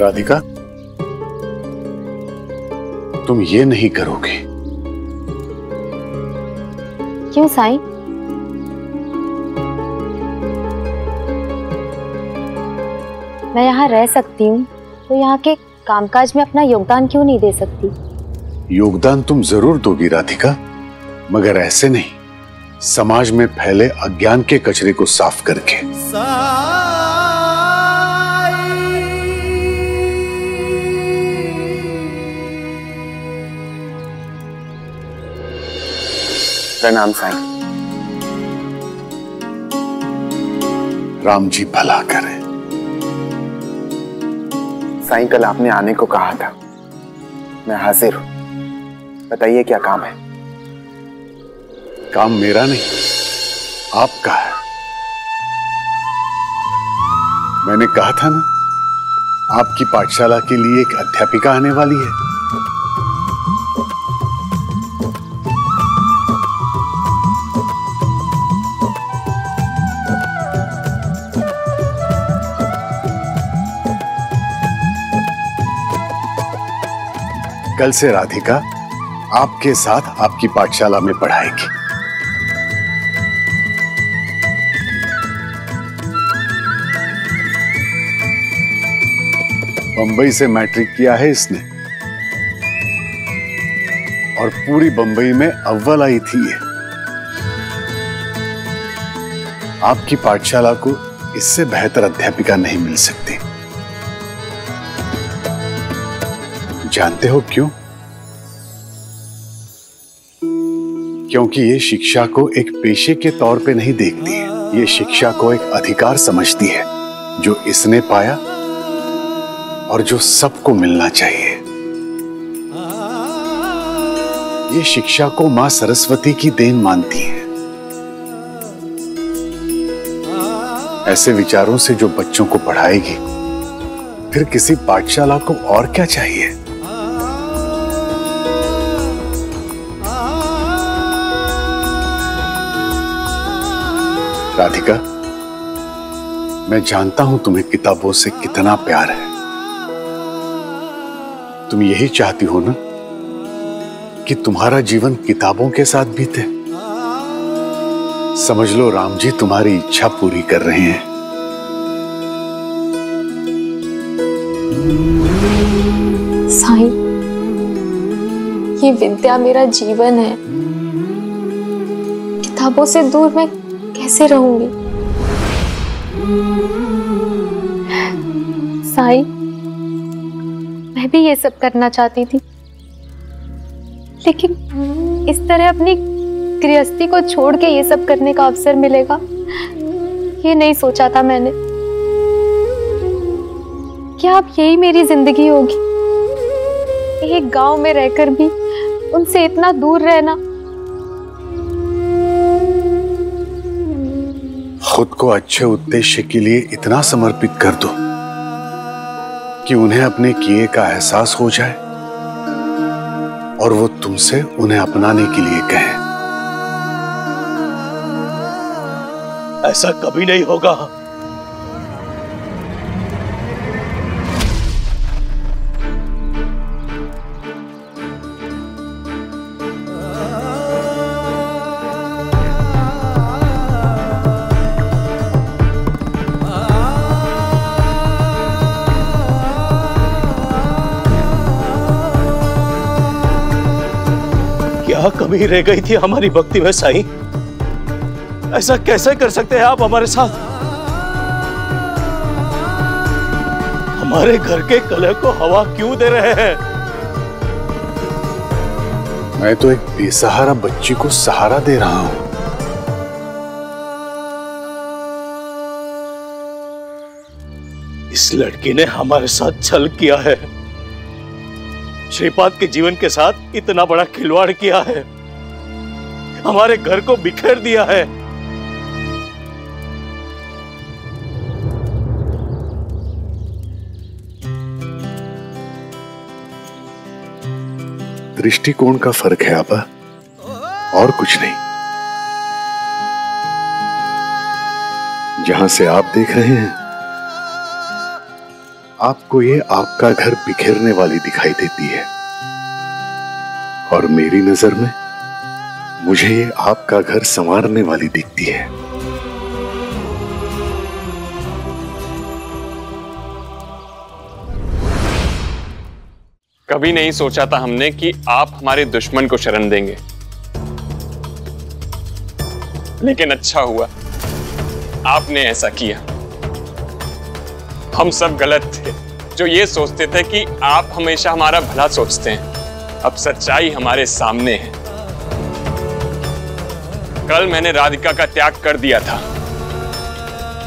राधिका तुम ये नहीं करोगे। क्यों साईं? मैं यहाँ रह सकती हूँ तो यहाँ के कामकाज में अपना योगदान क्यों नहीं दे सकती? योगदान तुम ज़रूर दोगी राधिका मगर ऐसे नहीं। समाज में फैले अज्ञान के कचरे को साफ़ करके। प्रणाम साईं राम जी भला करे। साईं कल आपने आने को कहा था। मैं हाजिर हूँ। बताइए क्या काम है? काम मेरा नहीं आपका है। मैंने कहा था ना आपकी पाठशाला के लिए एक अध्यापिका आने वाली है। कल से राधिका आपके साथ आपकी पाठशाला में पढ़ाएगी। बंबई से मैट्रिक किया है इसने। और पूरी बंबई में अव्वल आई थी ये। आपकी पाठशाला को इससे बेहतर अध्यापिका नहीं मिल सकती। जानते हो क्यों? क्योंकि ये शिक्षा को एक पेशे के तौर पे नहीं देखती है। ये शिक्षा को एक अधिकार समझती है, जो इसने पाया और जो सबको मिलना चाहिए। ये शिक्षा को माँ सरस्वती की देन मानती है। ऐसे विचारों से जो बच्चों को पढ़ाएगी, फिर किसी पाठशाला को और क्या चाहिए? राधिका, मैं जानता हूँ तुम्हें किताबों से कितना प्यार है। तुम यही चाहती हो ना कि तुम्हारा जीवन किताबों के साथ बीते? समझ लो राम जी तुम्हारी इच्छा पूरी कर रहे हैं। साईं, ये विद्या मेरा जीवन है। किताबों से दूर मैं कैसे रहूँगी? साईं, मैं भी ये सब करना चाहती थी। लेकिन इस तरह अपनी गृहस्थी को छोड़ के ये सब करने का अवसर मिलेगा, ये नहीं सोचा था मैंने। क्या अब यही मेरी ज़िंदगी होगी? एक गाँव में रहकर भी उनसे इतना दूर रहना खुद को अच्छे उद्देश्य के लिए इतना समर्पित कर दो कि उन्हें अपने किए का एहसास हो जाए और वो तुमसे उन्हें अपनाने के लिए कहे। ऐसा कभी नहीं होगा। कमी रह गई थी हमारी भक्ति में साईं ऐसा कैसे कर सकते हैं आप हमारे साथ? हमारे घर के कलह को हवा क्यों दे रहे हैं? मैं तो एक बेसहारा बच्ची को सहारा दे रहा हूँ। इस लड़की ने हमारे साथ छल किया है। श्रीपाद के जीवन के साथ इतना बड़ा खिलवाड़ किया है। हमारे घर को बिखेर दिया है। दृष्टिकोण का फ़र्क है, आपा। और कुछ नहीं। जहाँ से आप देख रहे हैं, आपको ये आपका घर बिखेरने वाली दिखाई देती है। और मेरी नज़र में मुझे आपका घर संवारने वाली दिखती है। कभी नहीं सोचा था हमने कि आप हमारे दुश्मन को शरण देंगे। लेकिन अच्छा हुआ। आपने ऐसा किया। हम सब गलत थे, जो ये सोचते थे कि आप हमेशा हमारा भला सोचते हैं। अब सच्चाई हमारे सामने है। कल मैंने राधिका का त्याग कर दिया था।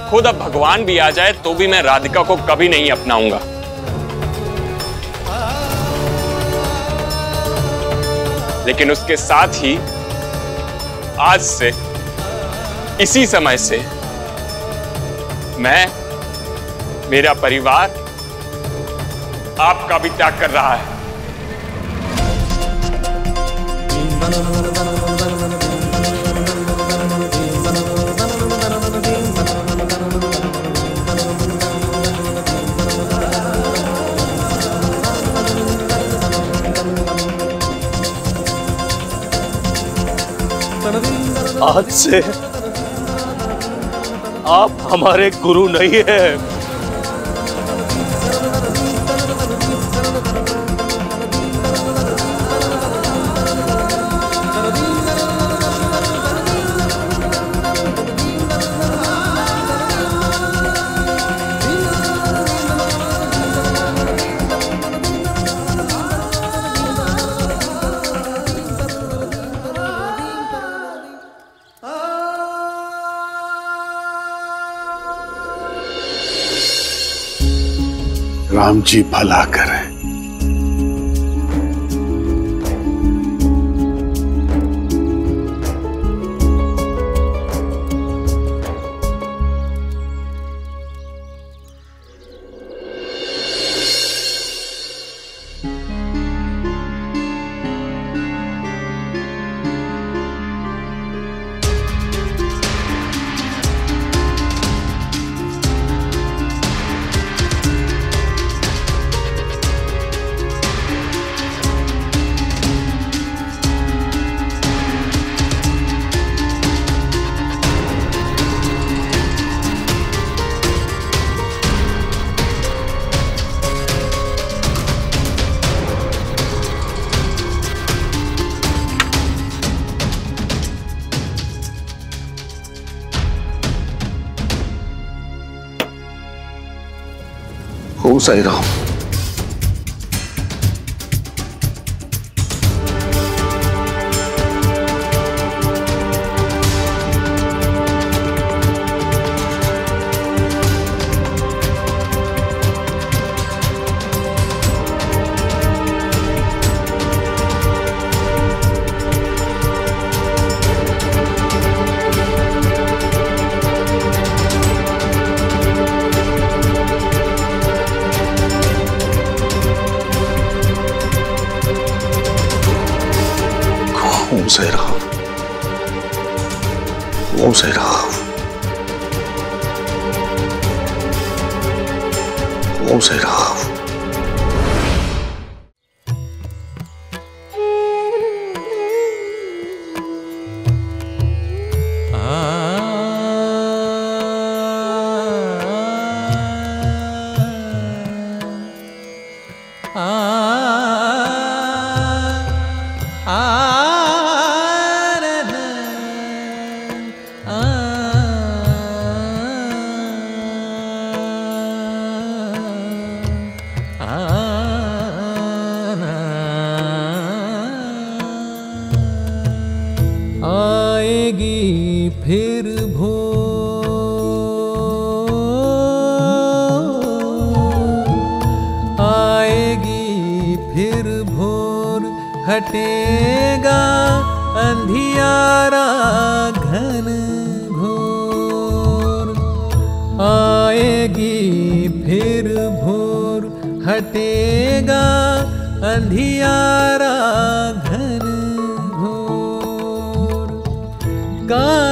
खुद अब भगवान भी आ जाए तो भी मैं राधिका को कभी नहीं अपनाऊँगा। लेकिन उसके साथ ही आज से, इसी समय से मैं, मेरा परिवार आपका भी त्याग कर रहा है। आज से आप हमारे गुरु नहीं है। राम जी भला करें। ओम साई फिर भोर हटेगा अंधियारा घन डर के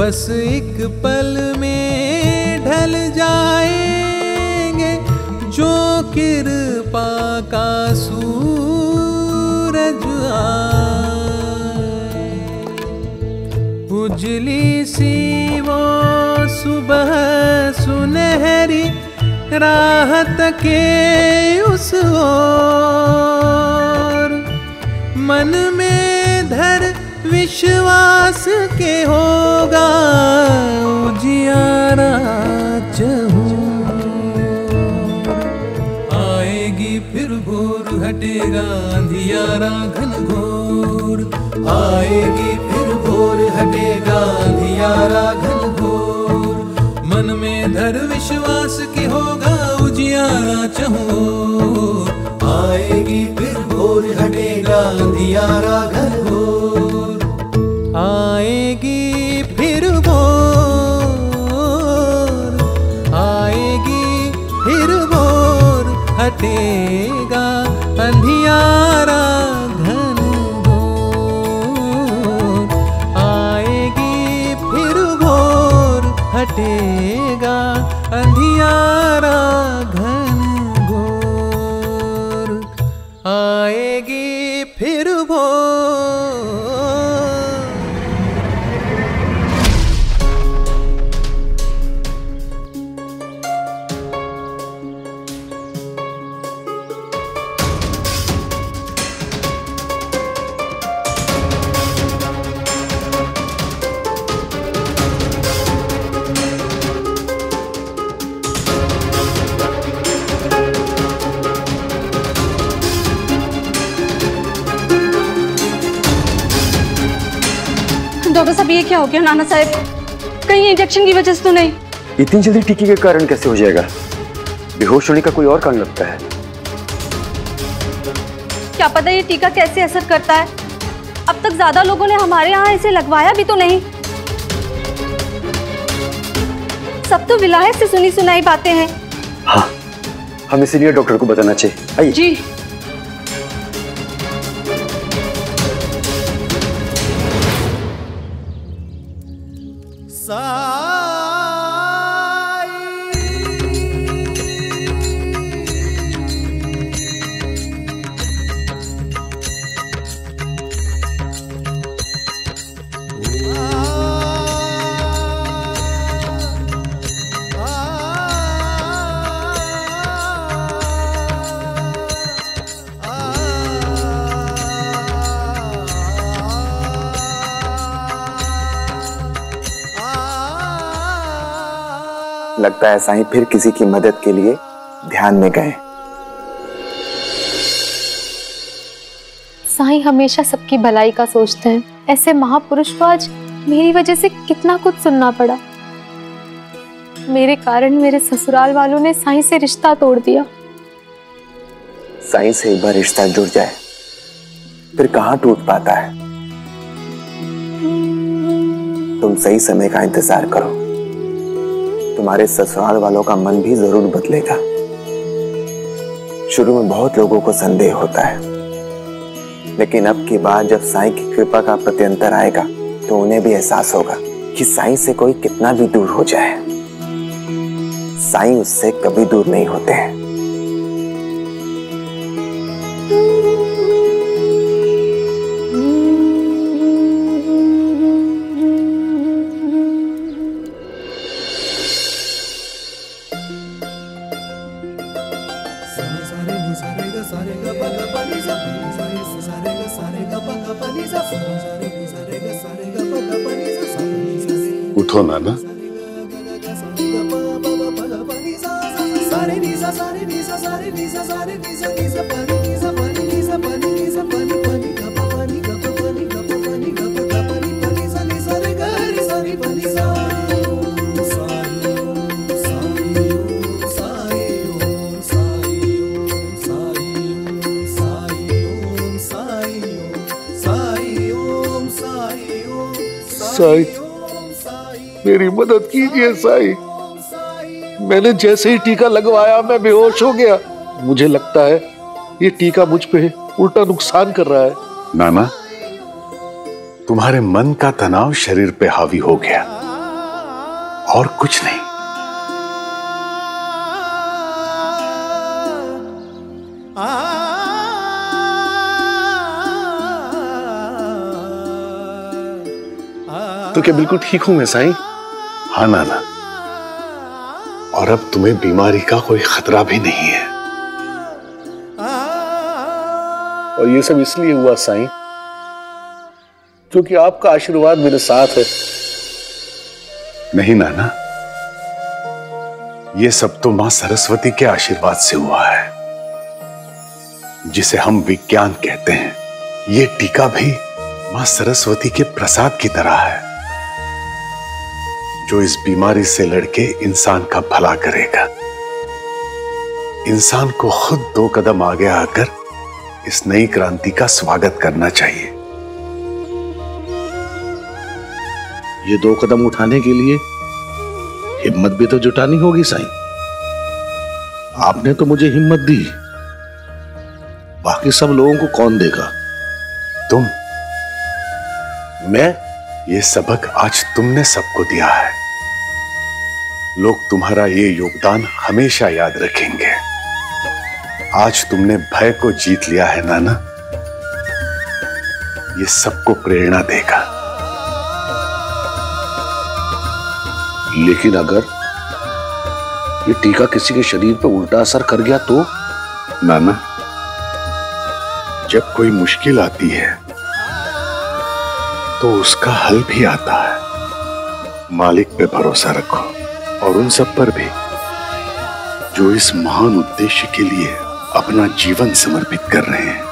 बस एक पल में ढल जाएँगे, जो कृपा का सूरज उजली सी वो सुबह सुनहरी राहत के उस ओर। मन में विश्वास के होगा उजियारा आएगी फिर भोर हटेगा अंधियारा घन घोर। आएगी फिर भोर हटेगा अंधियारा घन घोर। मन में धर विश्वास की होगा उजियारा चहो आएगी फिर भोर हटेगा अंधियारा घन साहब ये क्या हो गया नाना साहब? कहीं इंजेक्शन की वजह से तो नहीं। इतनी जल्दी टीके के कारण कैसे हो जाएगा? बेहोश होने का कोई और कारण लगता है। क्या पता ये टीका कैसे असर करता है? अब तक ज़्यादा लोगों ने हमारे यहाँ इसे लगवाया भी तो नहीं। सब तो विलायत से सुनी सुनाई बातें हैं। हाँ हम इसीलिए डॉक्टर को बताना चाहिए। आइए। जी लगता है साईं फिर किसी की मदद के लिए ध्यान में गए। साईं हमेशा सबकी भलाई का सोचते हैं। ऐसे महापुरुष को आज मेरी वजह से कितना कुछ सुनना पड़ा। मेरे कारण मेरे ससुराल वालों ने साईं से रिश्ता तोड़ दिया। साईं से एक बार रिश्ता जुड़ जाए फिर कहाँ टूट पाता है? तुम सही समय का इंतज़ार करो। तुम्हारे ससुराल वालों का मन भी ज़रूर बदलेगा। शुरू में बहुत लोगों को संदेह होता है। लेकिन अब की बात जब साईं की कृपा का प्रत्यंतर आएगा तो उन्हें भी एहसास होगा कि साईं से कोई कितना भी दूर हो जाए। साईं उससे कभी दूर नहीं होते हैं। उठो नाना साई मेरी मदद कीजिए, साई। मैंने जैसे ही टीका लगवाया, मैं बेहोश हो गया। मुझे लगता है ये टीका मुझ पे उल्टा नुकसान कर रहा है। नाना, तुम्हारे मन का तनाव शरीर पे हावी हो गया। और कुछ नहीं। तो क्या बिल्कुल ठीक हूँ मैं, साईं? हाँ नाना। और अब तुम्हें बीमारी का कोई खतरा भी नहीं है। और ये सब इसलिए हुआ, साईं, क्योंकि आपका आशीर्वाद मेरे साथ है। नहीं, नाना। ये सब तो माँ सरस्वती के आशीर्वाद से हुआ है, जिसे हम विज्ञान कहते हैं। ये टीका भी माँ सरस्वती के प्रसाद की तरह है। जो इस बीमारी से लड़के इंसान का भला करेगा। इंसान को खुद दो कदम आगे आकर इस नई क्रांति का स्वागत करना चाहिए। ये दो कदम उठाने के लिए हिम्मत भी तो जुटानी होगी, साईं। आपने तो मुझे हिम्मत दी। बाकी सब लोगों को कौन देगा? तुम। मैं ये सबक आज तुमने सबको दिया है। लोग तुम्हारा ये योगदान हमेशा याद रखेंगे। आज तुमने भय को जीत लिया है, नाना। ये सबको प्रेरणा देगा। लेकिन अगर ये टीका किसी के शरीर पर उल्टा असर कर गया तो? नाना, जब कोई मुश्किल आती है तो उसका हल भी आता है। मालिक पे भरोसा रखो और उन सब पर भी, जो इस महान उद्देश्य के लिए अपना जीवन समर्पित कर रहे हैं।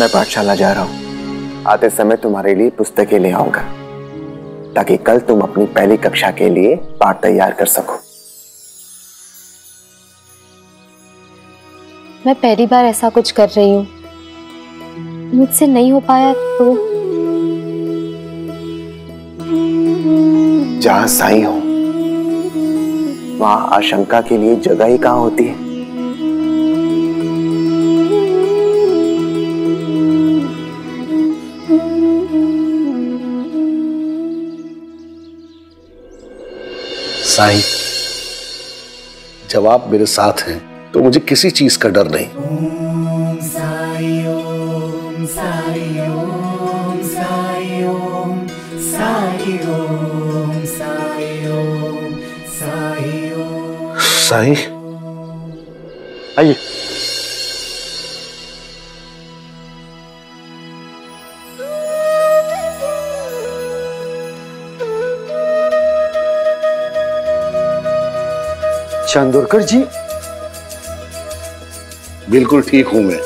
मैं पाठशाला जा रहा हूँ। आते समय तुम्हारे लिए पुस्तकें ले आऊँगा, ताकि कल तुम अपनी पहली कक्षा के लिए पाठ तैयार कर सको। मैं पहली बार ऐसा कुछ कर रही हूँ। मुझसे नहीं हो पाया तो। जहाँ साई हो वहाँ आशंका के लिए जगह ही कहाँ होती है? साई जब आप मेरे साथ हैं तो मुझे किसी चीज़ का डर नहीं। साईं? आइए। चांदोरकर जी बिल्कुल ठीक हूँ मैं।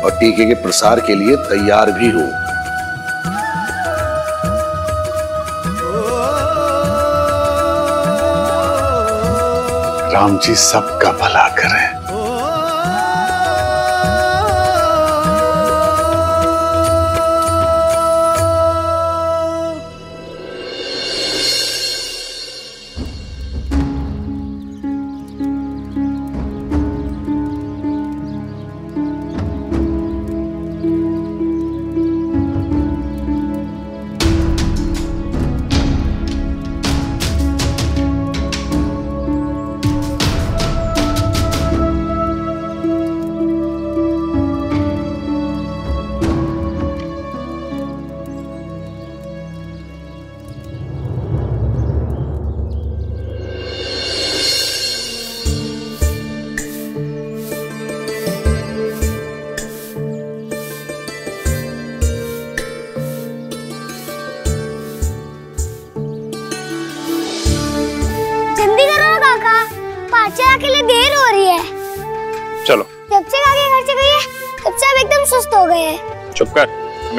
और टीके के प्रसार के लिए तैयार भी हूँ। राम जी सबका भला करें।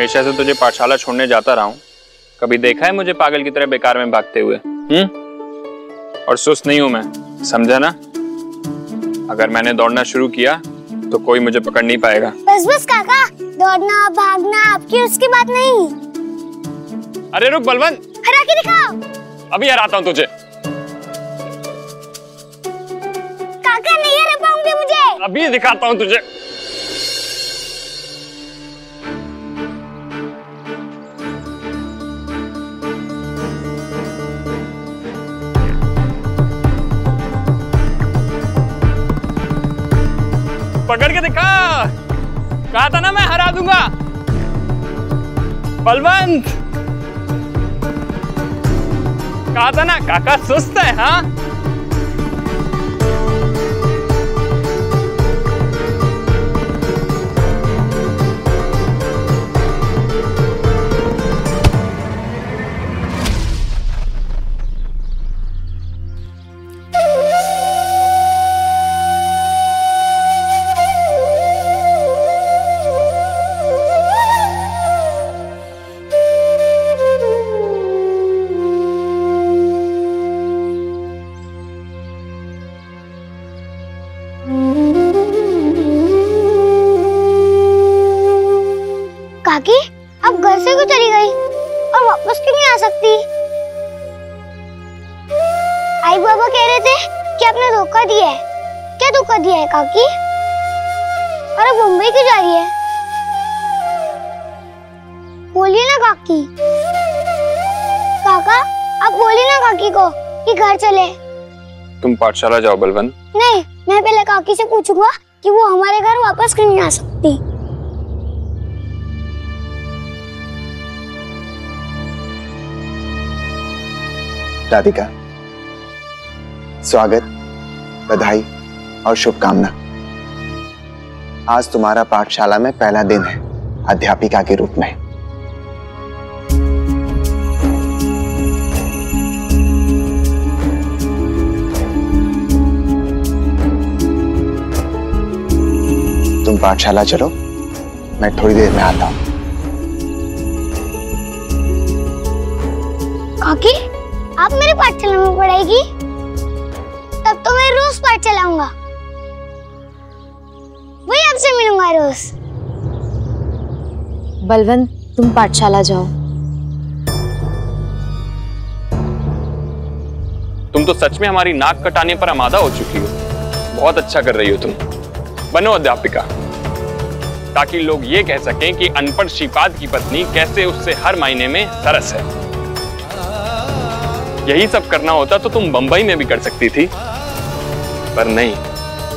हमेशा से तुझे पाठशाला छोड़ने जाता रहा हूँ। कभी देखा है मुझे पागल की तरह बेकार में भागते हुए? हम्म? और सुस्त नहीं हूँ मैं समझा ना? अगर मैंने दौड़ना शुरू किया तो कोई मुझे पकड़ नहीं पाएगा। बस बस काका दौड़ना भागना आपकी उसकी बात नहीं। अरे रुक बलवंत! हरा के दिखाओ। अभी हराता हूँ तुझे। काका नहीं हरा पाऊँगे मुझे। अभी दिखाता हूँ तुझे। पकड़ के दिखा। कहा था ना मैं हरा दूँगा। बलवंत। कहा था ना, काका सुस्त है हाँ? बाबा कह रहे थे कि आपने धोखा दिया है। क्या धोखा दिया है काकी? और अब मुंबई क्यों जा रही है? बोलिए ना काकी। काका आप बोलिए ना काकी को कि घर चले। तुम पाठशाला जाओ बलवंत। नहीं मैं पहले काकी से पूछूँगा कि वो हमारे घर वापस क्यों नहीं आ सकती। राधिका स्वागत, बधाई और शुभकामना। आज तुम्हारा पाठशाला में पहला दिन है, अध्यापिका के रूप में। तुम पाठशाला चलो, मैं थोड़ी देर में आता हूँ। काकी, आप मेरे पाठशाला में पढ़ाएगी तब तो मैं रोज पाठ चलाऊँगा। वही आपसे मिलूँगा रोज। बलवंत तुम पाठशाला जाओ। तुम तो सच में हमारी नाक कटाने पर आमादा हो चुकी हो। बहुत अच्छा कर रही हो तुम। बनो अध्यापिका। ताकि लोग ये कह सकें कि अनपढ़ श्रीपाद की पत्नी कैसे उससे हर महीने में सरस है। यही सब करना होता तो तुम बंबई में भी कर सकती थी। पर नहीं।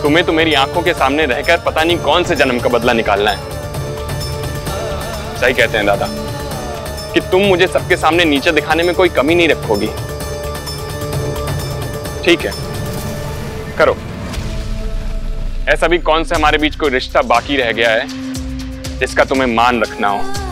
तुम्हें तो मेरी आँखों के सामने रहकर पता नहीं कौन से जन्म का बदला निकालना है। सही कहते हैं दादा, कि तुम मुझे सबके सामने नीचे दिखाने में कोई कमी नहीं रखोगी। ठीक है, करो। ऐसा भी कौन सा हमारे बीच कोई रिश्ता बाकी रह गया है, जिसका तुम्हें मान रखना हो?